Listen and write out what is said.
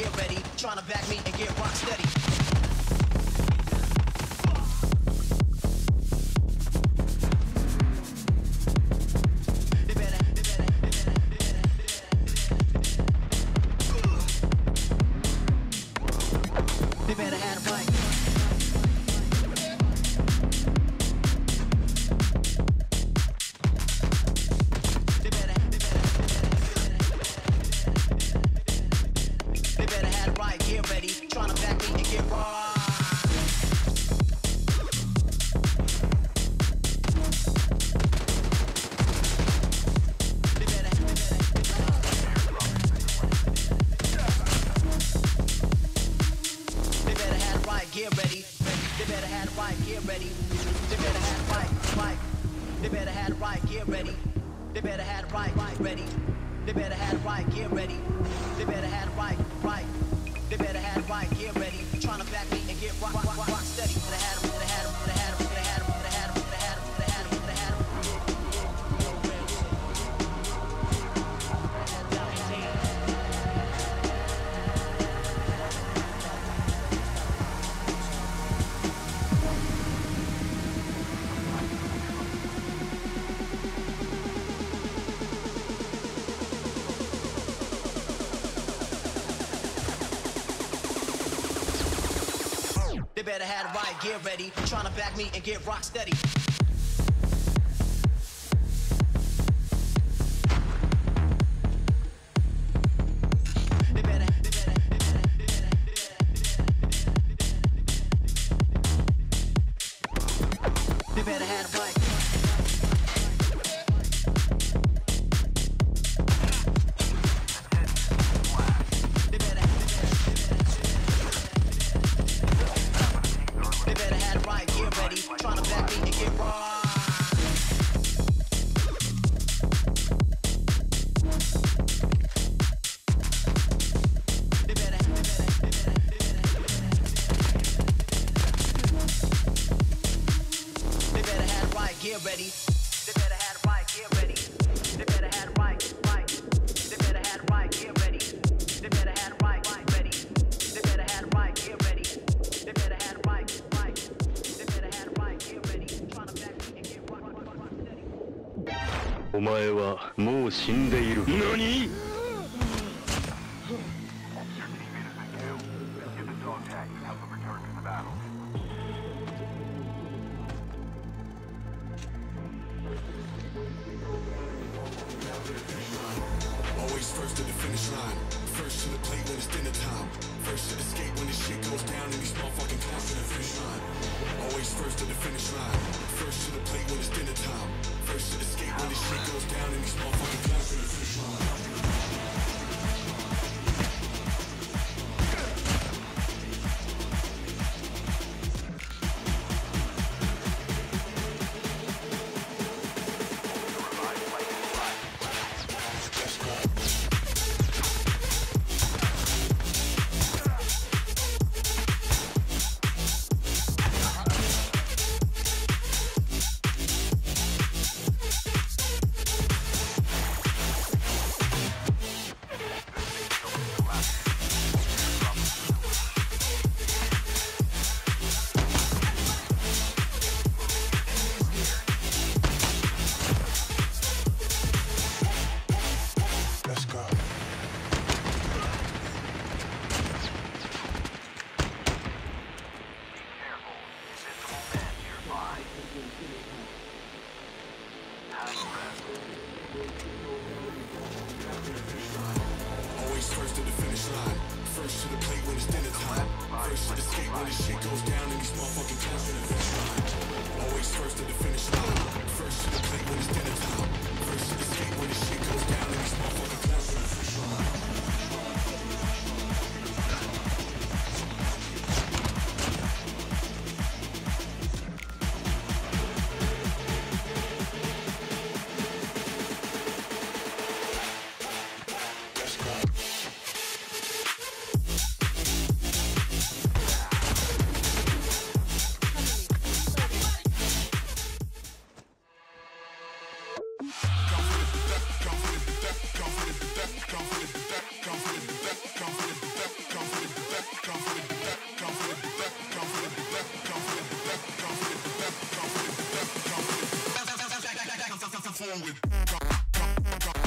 gear ready. Trying to back gear ready. Trying to back me and get ready. They better have the right gear ready. They better have the. They better have gear ready. They better have the right, ready. They better have gear ready. They better have the right, right. They better have right gear ready. Trying to back me and get rock, rock, rock, rock steady. They better have the right gear ready. Trying to back me and get rock steady. have the right gear ready. They better have the right gear ready. They better have the right, right. They better have the right gear ready. They better have the right, right ready. They better have the right gear ready. They better have the right, right. They better have the right gear ready. Trying to back me and get rock, rock, rock, rock steady. お前はもう死んでいる何 Always first to the finish line. First to the plate when it's dinner time. First to the skate when the shit goes down and these motherfucking clowns to the finish line. Always first to the finish line. First to the plate when it's dinner time. Always first to the finish line. First to the plate when it's dinner time. First to the skate when the shit goes down and these motherfucking clowns to the finish line. Always Never.